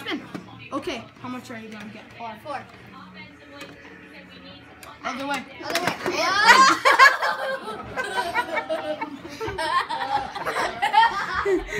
spin. Okay, how much are you going to get? Four. Four. Other way. Other way. Oh!